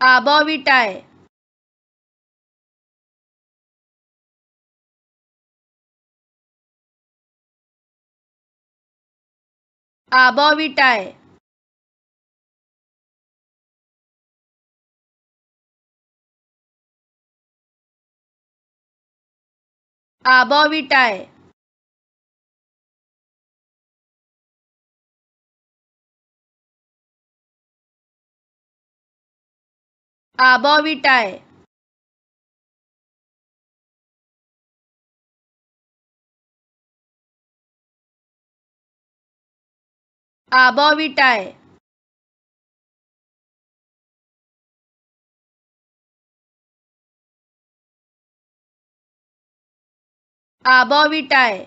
arbovitae arbovitae arbovitae आबॉविटाय आबॉविटाय आबॉविटाय